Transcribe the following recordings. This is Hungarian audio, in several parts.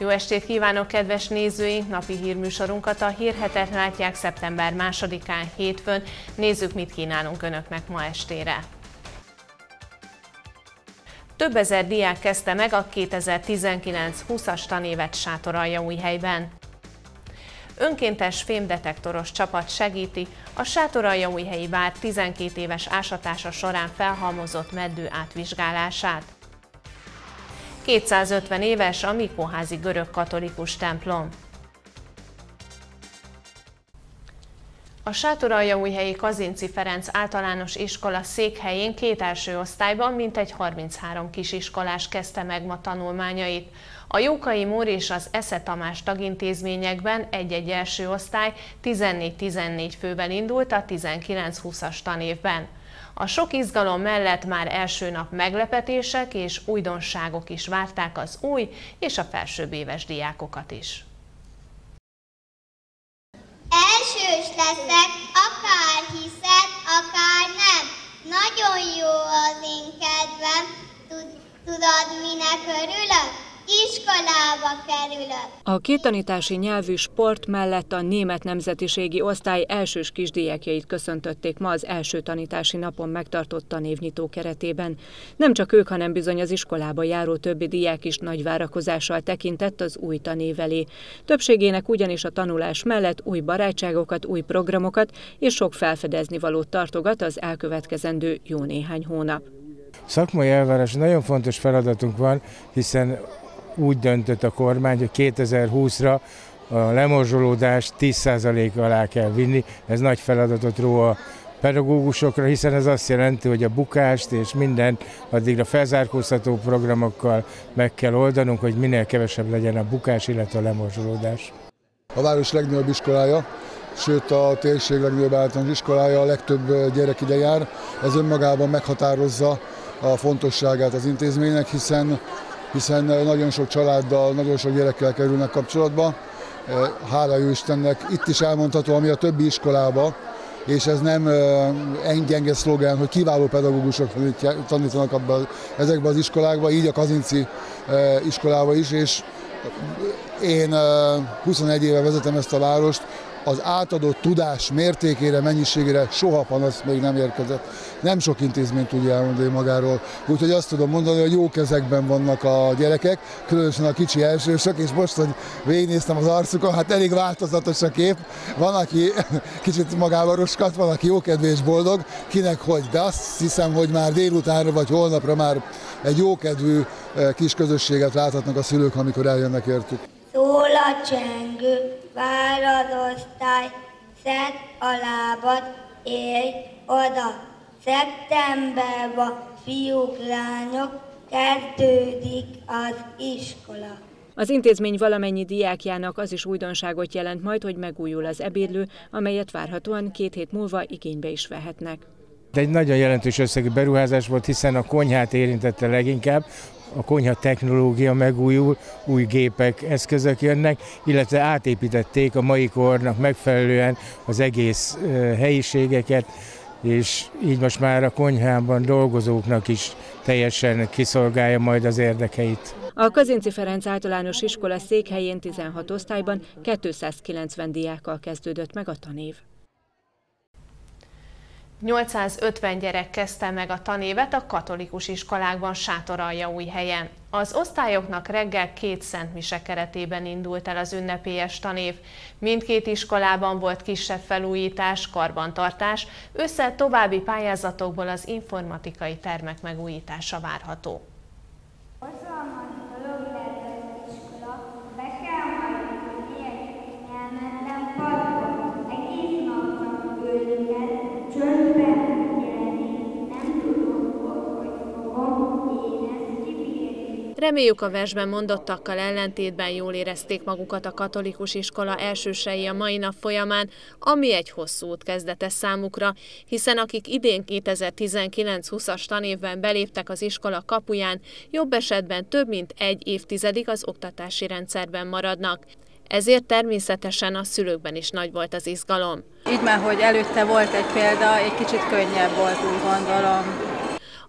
Jó estét kívánok, kedves nézőink! Napi hírműsorunkat a Hírhetet látják szeptember 2-án hétfőn. Nézzük, mit kínálunk Önöknek ma estére. Több ezer diák kezdte meg a 2019-20-as tanévet Sátoraljaújhelyben. Önkéntes fémdetektoros csapat segíti a Sátoraljaújhelyi vár 12 éves ásatása során felhalmozott meddő átvizsgálását. 250 éves a Mikóházi görög katolikus templom. A Sátoraljaújhelyi Kazinci Ferenc általános iskola székhelyén két első osztályban mintegy 33 kisiskolás kezdte meg ma tanulmányait. A Jókai Mór és az Esze Tamás tagintézményekben egy-egy első osztály 14-14 fővel indult a 19-20-as tanévben. A sok izgalom mellett már első nap meglepetések és újdonságok is várták az új és a felsőbb éves diákokat is. Elsős leszek, akár hiszed, akár nem. Nagyon jó az én kedvem, tudod minek örülök? Iskolába kerülök. A kéttanítási nyelvű sport mellett a német nemzetiségi osztály elsős kisdiákjait köszöntötték ma az első tanítási napon megtartott tanévnyitó keretében. Nem csak ők, hanem bizony az iskolába járó többi diák is nagy várakozással tekintett az új tanév elé. Többségének ugyanis a tanulás mellett új barátságokat, új programokat és sok felfedezni valót tartogat az elkövetkezendő jó néhány hónap. Szakmai elvárás nagyon fontos feladatunk van, hiszen úgy döntött a kormány, hogy 2020-ra a lemorzsolódást 10% alá kell vinni. Ez nagy feladatot ró a pedagógusokra, hiszen ez azt jelenti, hogy a bukást és minden addigra felzárkóztató programokkal meg kell oldanunk, hogy minél kevesebb legyen a bukás, illetve a lemorzsolódás. A város legnagyobb iskolája, sőt a térség legnagyobb általános iskolája, a legtöbb gyerek ide jár. Ez önmagában meghatározza a fontosságát az intézménynek, hiszen hiszen nagyon sok családdal, nagyon sok gyerekkel kerülnek kapcsolatba. Hála jó Istennek, itt is elmondható, ami a többi iskolába, és ez nem egy gyenge szlogán, hogy kiváló pedagógusok tanítanak abban, ezekben az iskolákban, így a Kazinci iskolába is, és én 21 éve vezetem ezt a várost, az átadott tudás mértékére, mennyiségére soha panasz még nem érkezett. Nem sok intézmény tudja elmondani magáról. Úgyhogy azt tudom mondani, hogy jó kezekben vannak a gyerekek, különösen a kicsi elsősök, és most, hogy végignéztem az arcukon, hát elég változatos a kép. Van, aki kicsit magával roskat, van, aki jókedvű és boldog, kinek hogy. De azt hiszem, hogy már délutánra vagy holnapra már egy jókedvű eh, kis közösséget láthatnak a szülők, amikor eljönnek értük. Szól a csengő, vár az osztály, szed a lábad, élj oda. Szeptemberben fiúk, lányok, kezdődik az iskola. Az intézmény valamennyi diákjának az is újdonságot jelent majd, hogy megújul az ebédlő, amelyet várhatóan két hét múlva igénybe is vehetnek. Egy nagyon jelentős összegű beruházás volt, hiszen a konyhát érintette leginkább, a konyha technológia megújul, új gépek, eszközök jönnek, illetve átépítették a mai kornak megfelelően az egész helyiségeket, és így most már a konyhában dolgozóknak is teljesen kiszolgálja majd az érdekeit. A Kazinci Ferenc általános iskola székhelyén 16 osztályban 290 diákkal kezdődött meg a tanév. 850 gyerek kezdte meg a tanévet a katolikus iskolákban új helyen. Az osztályoknak reggel két szentmise keretében indult el az ünnepélyes tanév. Mindkét iskolában volt kisebb felújítás, karbantartás, össze további pályázatokból az informatikai termek megújítása várható. Reméljük a versben mondottakkal ellentétben jól érezték magukat a katolikus iskola elsősei a mai nap folyamán, ami egy hosszú út kezdete számukra, hiszen akik idén 2019-20-as tanévben beléptek az iskola kapuján, jobb esetben több mint egy évtizedig az oktatási rendszerben maradnak. Ezért természetesen a szülőkben is nagy volt az izgalom. Így már, hogy előtte volt egy példa, egy kicsit könnyebb volt, úgy gondolom.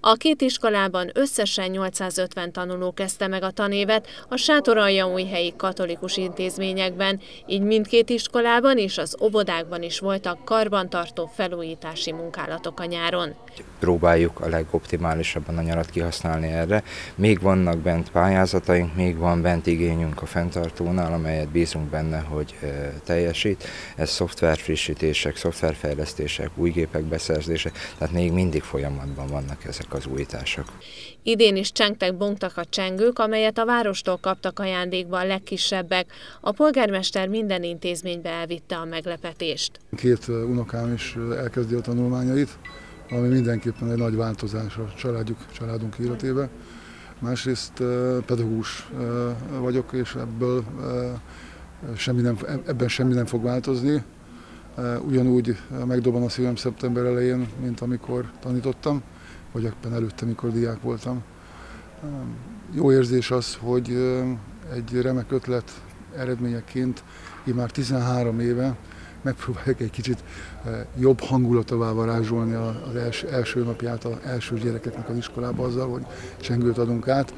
A két iskolában összesen 850 tanuló kezdte meg a tanévet a Sátoraljaújhelyi katolikus intézményekben, így mindkét iskolában és az óvodákban is voltak karbantartó felújítási munkálatok a nyáron. Próbáljuk a legoptimálisabban a nyarat kihasználni erre. Még vannak bent pályázataink, még van bent igényünk a fenntartónál, amelyet bízunk benne, hogy teljesít. Ez szoftverfrissítések, szoftverfejlesztések, új gépek beszerzése, tehát még mindig folyamatban vannak ezek az újítások. Idén is csengtek, bongtak a csengők, amelyet a várostól kaptak ajándékba a legkisebbek. A polgármester minden intézménybe elvitte a meglepetést. Két unokám is elkezdi a tanulmányait, ami mindenképpen egy nagy változás a családjuk, családunk életében. Másrészt pedagógus vagyok, és ebből semmi nem, ebben semmi nem fog változni. Ugyanúgy megdobban a szívem szeptember elején, mint amikor tanítottam, vagy éppen előtte, mikor diák voltam. Jó érzés az, hogy egy remek ötlet eredményeként én már 13 éve megpróbáljuk egy kicsit jobb hangulatavá varázsolni az első, első napját az első gyerekeknek az iskolába azzal, hogy csengőt adunk át.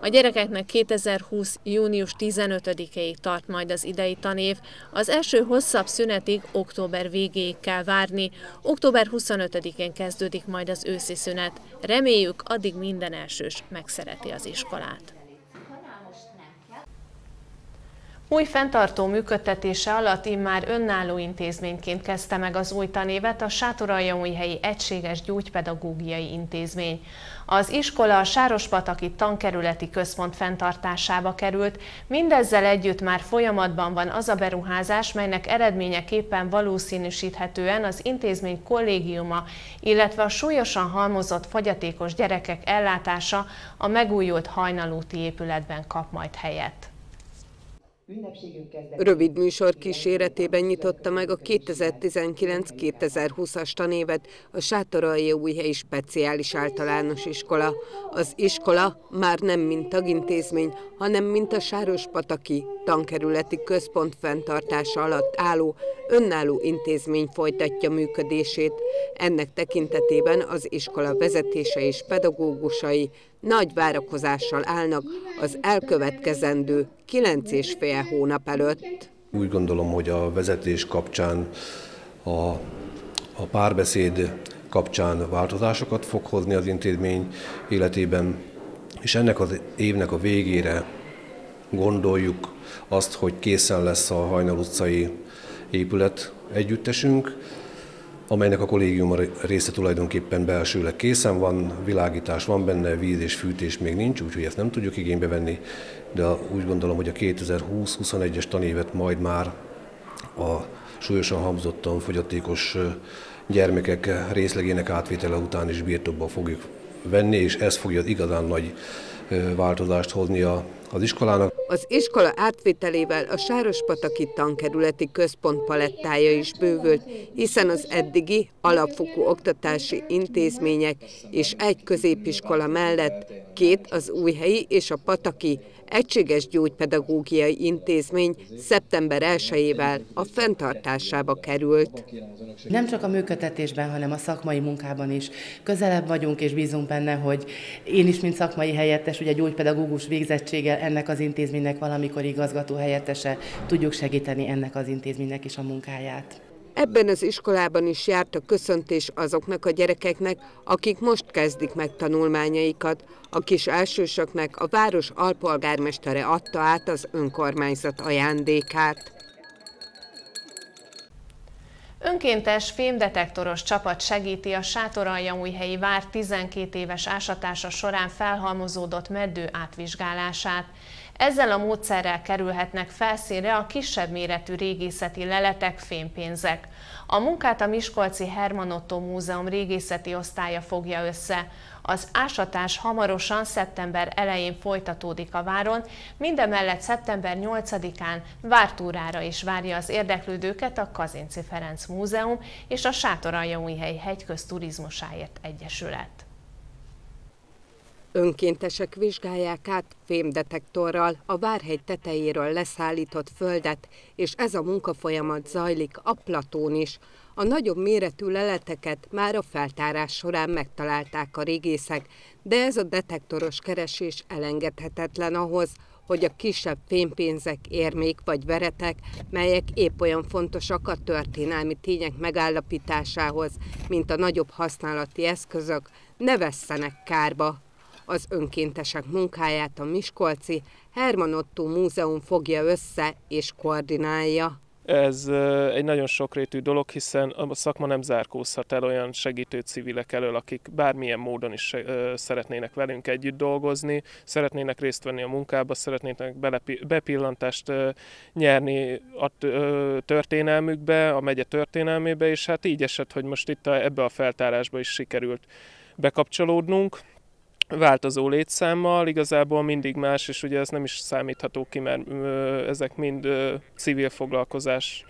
A gyerekeknek 2020. június 15-ig tart majd az idei tanév. Az első hosszabb szünetig október végéig kell várni. Október 25-én kezdődik majd az őszi szünet. Reméljük, addig minden elsős megszereti az iskolát. Új fenntartó működtetése alatt immár önálló intézményként kezdte meg az új tanévet a Sátoraljaújhelyi Egységes Gyógypedagógiai Intézmény. Az iskola a Sárospataki Tankerületi Központ fenntartásába került, mindezzel együtt már folyamatban van az a beruházás, melynek eredményeképpen valószínűsíthetően az intézmény kollégiuma, illetve a súlyosan halmozott fogyatékos gyerekek ellátása a megújult hajnalúti épületben kap majd helyet. Rövid műsor kíséretében nyitotta meg a 2019-2020-as tanévet a Sátoraljaújhelyi Speciális Általános Iskola. Az iskola már nem mint tagintézmény, hanem mint a Sárospataki tankerületi központ fenntartása alatt álló önálló intézmény folytatja működését. Ennek tekintetében az iskola vezetése és pedagógusai nagy várakozással állnak az elkövetkezendő kilenc és fél hónap előtt. Úgy gondolom, hogy a vezetés kapcsán, a, a párbeszéd kapcsán változásokat fog hozni az intézmény életében, és ennek az évnek a végére gondoljuk azt, hogy készen lesz a Hajnal utcai épület együttesünk, amelynek a kollégium része tulajdonképpen belsőleg készen van, világítás van benne, víz és fűtés még nincs, úgyhogy ezt nem tudjuk igénybe venni, de úgy gondolom, hogy a 2020-21-es tanévet majd már a súlyosan hamzottan fogyatékos gyermekek részlegének átvétele után is birtokba fogjuk venni, és ez fogja igazán nagy változást hozni az iskolának. Az iskola átvételével a Sárospataki tankerületi központ palettája is bővült, hiszen az eddigi alapfokú oktatási intézmények és egy középiskola mellett két az újhelyi és a pataki Egységes Gyógypedagógiai Intézmény szeptember 1-ével a fenntartásába került. Nem csak a működtetésben, hanem a szakmai munkában is közelebb vagyunk, és bízunk benne, hogy én is, mint szakmai helyettes, ugye gyógypedagógus végzettséggel ennek az intézménynek valamikor igazgató helyettese tudjuk segíteni ennek az intézménynek is a munkáját. Ebben az iskolában is járt a köszöntés azoknak a gyerekeknek, akik most kezdik meg tanulmányaikat. A kis elsősöknek a város alpolgármestere adta át az önkormányzat ajándékát. Önkéntes fémdetektoros csapat segíti a Sátoraljaújhelyi vár 12 éves ásatása során felhalmozódott meddő átvizsgálását. Ezzel a módszerrel kerülhetnek felszínre a kisebb méretű régészeti leletek, fémpénzek. A munkát a Miskolci Herman Otto Múzeum régészeti osztálya fogja össze. Az ásatás hamarosan szeptember elején folytatódik a váron, mindemellett szeptember 8-án vártúrára is várja az érdeklődőket a Kazinci Ferenc Múzeum és a Sátoraljaújhely Hegyköz Turizmusáért Egyesület. Önkéntesek vizsgálják át fémdetektorral a Várhegy tetejéről leszállított földet, és ez a munkafolyamat zajlik a platón is. A nagyobb méretű leleteket már a feltárás során megtalálták a régészek, de ez a detektoros keresés elengedhetetlen ahhoz, hogy a kisebb fémpénzek, érmék vagy veretek, melyek épp olyan fontosak a történelmi tények megállapításához, mint a nagyobb használati eszközök, ne vesszenek kárba. Az önkéntesek munkáját a Miskolci Herman Otto Múzeum fogja össze és koordinálja. Ez egy nagyon sokrétű dolog, hiszen a szakma nem zárkózhat el olyan segítő civilek elől, akik bármilyen módon is szeretnének velünk együtt dolgozni, szeretnének részt venni a munkába, szeretnének bepillantást nyerni a történelmükbe, a megye történelmébe, és hát így esett, hogy most itt ebbe a feltárásba is sikerült bekapcsolódnunk változó létszámmal, igazából mindig más, és ugye ez nem is számítható ki, mert ezek mind civil foglalkozás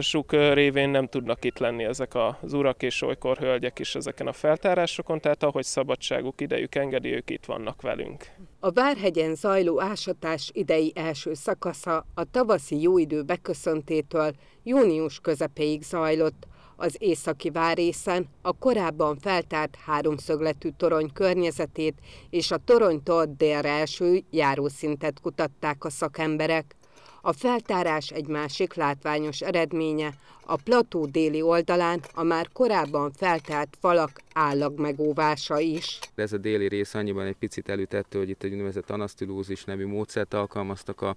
sok révén nem tudnak itt lenni ezek az urak és olykor hölgyek is ezeken a feltárásokon, tehát ahogy szabadságuk idejük engedi, ők itt vannak velünk. A Várhegyen zajló ásatás idei első szakasza a tavaszi jóidő beköszöntétől június közepéig zajlott, az északi várészen a korábban feltárt háromszögletű torony környezetét és a toronytól délre eső járószintet kutatták a szakemberek. A feltárás egy másik látványos eredménye, a plató déli oldalán a már korábban feltárt falak állag megóvása is. Ez a déli rész annyiban egy picit elütette, hogy itt egy úgynevezett anasztilózis nevű módszert alkalmaztak a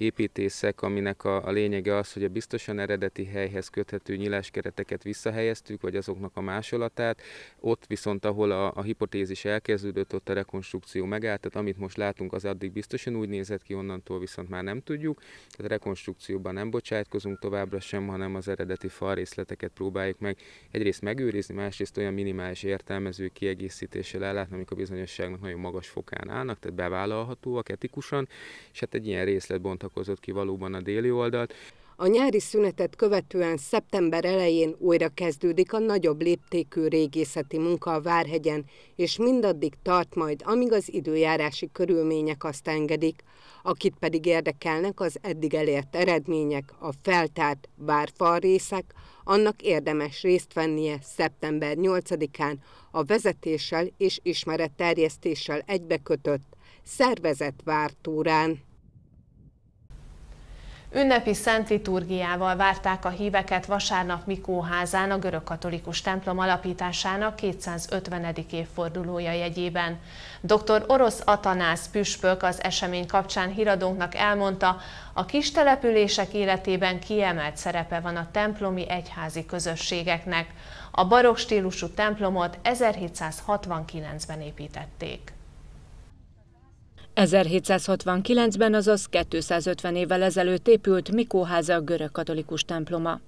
építészek, aminek a, a lényege az, hogy a biztosan eredeti helyhez köthető nyiláskereteket visszahelyeztük, vagy azoknak a másolatát. Ott viszont, ahol a, a hipotézis elkezdődött, ott a rekonstrukció megállt, tehát amit most látunk, az addig biztosan úgy nézett ki, onnantól viszont már nem tudjuk. Tehát rekonstrukcióban nem bocsátkozunk továbbra sem, hanem az eredeti falrészleteket próbáljuk meg egyrészt megőrizni, másrészt olyan minimális értelmező kiegészítéssel ellátni, amik a bizonyosságnak nagyon magas fokán állnak, tehát bevállalhatóak etikusan, és hát egy ilyen részlet bontakozott ki valóban a déli oldalt. A nyári szünetet követően szeptember elején újra kezdődik a nagyobb léptékű régészeti munka a Várhegyen, és mindaddig tart majd, amíg az időjárási körülmények azt engedik. Akit pedig érdekelnek az eddig elért eredmények, a feltárt várfalrészek, annak érdemes részt vennie szeptember 8-án a vezetéssel és ismeretterjesztéssel egybekötött szervezett vártúrán. Ünnepi szent liturgiával várták a híveket vasárnap Mikóházán a görögkatolikus templom alapításának 250. évfordulója jegyében. Dr. Orosz Atanász püspök az esemény kapcsán híradónknak elmondta, a kis települések életében kiemelt szerepe van a templomi egyházi közösségeknek. A barokk stílusú templomot 1769-ben építették. 1769-ben, azaz 250 évvel ezelőtt épült Mikóháza görög katolikus temploma.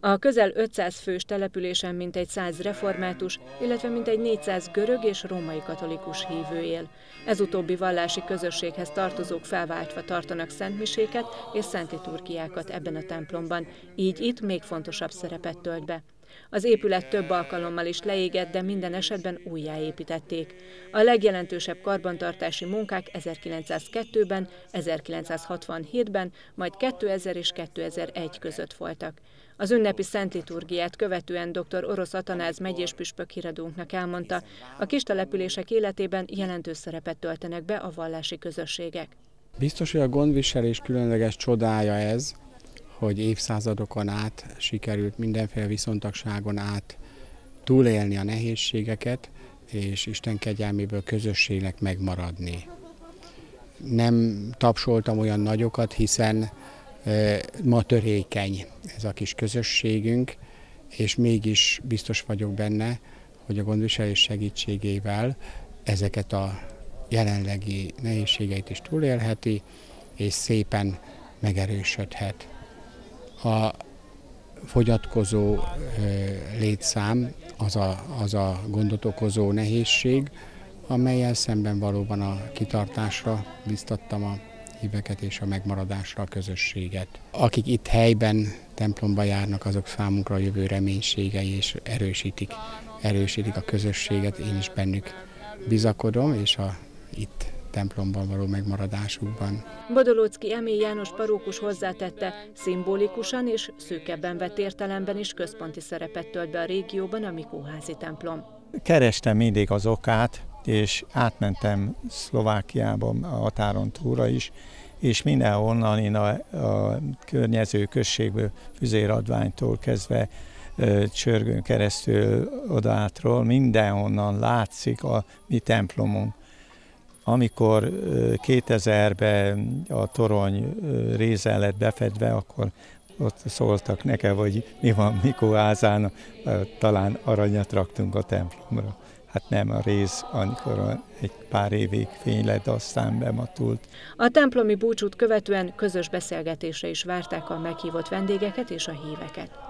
A közel 500 fős településen mintegy 100 református, illetve mintegy 400 görög és római katolikus hívő él. Ez utóbbi vallási közösséghez tartozók felváltva tartanak szentmiséket és szentliturgiákat ebben a templomban, így itt még fontosabb szerepet tölt be. Az épület több alkalommal is leégett, de minden esetben újjáépítették. A legjelentősebb karbantartási munkák 1902-ben, 1967-ben, majd 2000 és 2001 között voltak. Az ünnepi szent liturgiát követően dr. Orosz Atanáz megyés püspök híradónknak elmondta, a kis települések életében jelentős szerepet töltenek be a vallási közösségek. Biztos, hogy a gondviselés különleges csodája ez, hogy évszázadokon át sikerült mindenféle viszontagságon át túlélni a nehézségeket, és Isten kegyelméből közösségnek megmaradni. Nem tapsoltam olyan nagyokat, hiszen e, ma törékeny ez a kis közösségünk, és mégis biztos vagyok benne, hogy a gondviselés segítségével ezeket a jelenlegi nehézségeit is túlélheti, és szépen megerősödhet a fogyatkozó létszám az a, az a gondot okozó nehézség, amelyel szemben valóban a kitartásra biztattam a híveket és a megmaradásra a közösséget. Akik itt helyben templomba járnak, azok számunkra a jövő reménységei és erősítik, erősítik a közösséget, én is bennük bizakodom, és a itt templomban való megmaradásukban. Bodolócki Emé János parókus hozzátette, szimbolikusan és szűkebben vett értelemben is központi szerepet tölt be a régióban a Mikóházi templom. Kerestem mindig az okát, és átmentem Szlovákiába a határon túra is, és mindenhonnan én a, a környező községből, Füzéradványtól kezdve Csörgőn keresztül odátról, mindenhonnan látszik a mi templomunk. Amikor 2000-ben a torony része lett befedve, akkor ott szóltak nekem, hogy mi van Mikó házán, talán aranyat raktunk a templomra. Hát nem a rész, amikor egy pár évig fény lett, aztán bematult. A templomi búcsút követően közös beszélgetésre is várták a meghívott vendégeket és a híveket.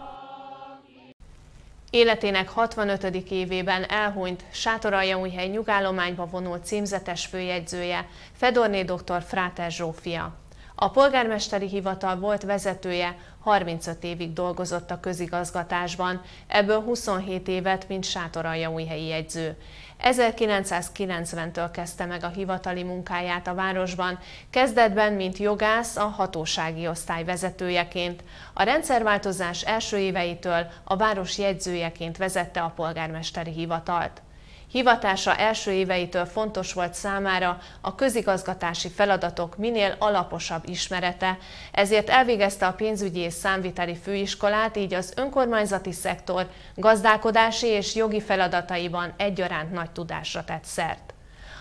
Életének 65. évében elhunyt Sátoraljaújhely nyugállományba vonult címzetes főjegyzője, Fedorné dr. Fráter Zsófia. A polgármesteri hivatal volt vezetője, 35 évig dolgozott a közigazgatásban, ebből 27 évet, mint Sátoraljaújhelyi jegyző. 1990-től kezdte meg a hivatali munkáját a városban, kezdetben, mint jogász, a hatósági osztály vezetőjeként. A rendszerváltozás első éveitől a város jegyzőjeként vezette a polgármesteri hivatalt. Hivatása első éveitől fontos volt számára a közigazgatási feladatok minél alaposabb ismerete, ezért elvégezte a pénzügyi és számviteli főiskolát, így az önkormányzati szektor gazdálkodási és jogi feladataiban egyaránt nagy tudásra tett szert.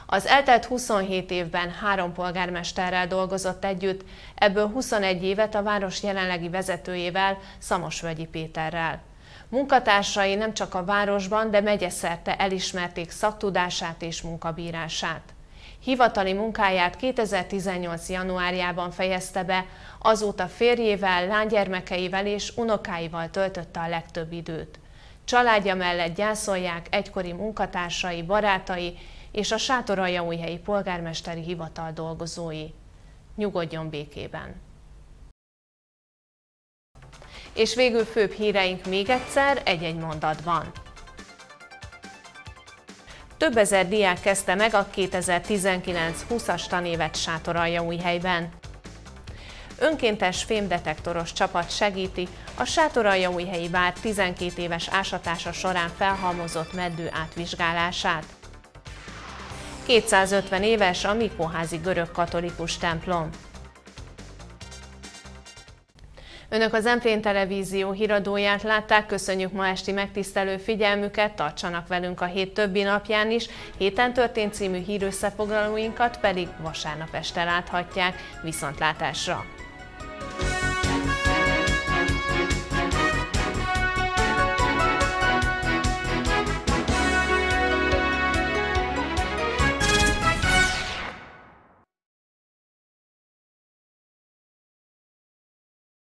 Az eltelt 27 évben három polgármesterrel dolgozott együtt, ebből 21 évet a város jelenlegi vezetőjével, Szamosvölgyi Péterrel. Munkatársai nem csak a városban, de megyeszerte elismerték szaktudását és munkabírását. Hivatali munkáját 2018. januárjában fejezte be, azóta férjével, lánygyermekeivel és unokáival töltötte a legtöbb időt. Családja mellett gyászolják egykori munkatársai, barátai és a Sátoraljaújhelyi polgármesteri hivatal dolgozói. Nyugodjon békében! És végül főbb híreink még egyszer egy-egy mondatban. Több ezer diák kezdte meg a 2019-20-as tanévet helyben. Önkéntes fémdetektoros csapat segíti a Sátoraljaújhelyi vár 12 éves ásatása során felhalmozott meddő átvizsgálását. 250 éves a Mikóházi görög katolikus templom. Önök az Emplén Televízió híradóját látták, köszönjük ma esti megtisztelő figyelmüket, tartsanak velünk a hét többi napján is, héten történt című hírösszefoglalóinkat pedig vasárnap este láthatják, viszontlátásra!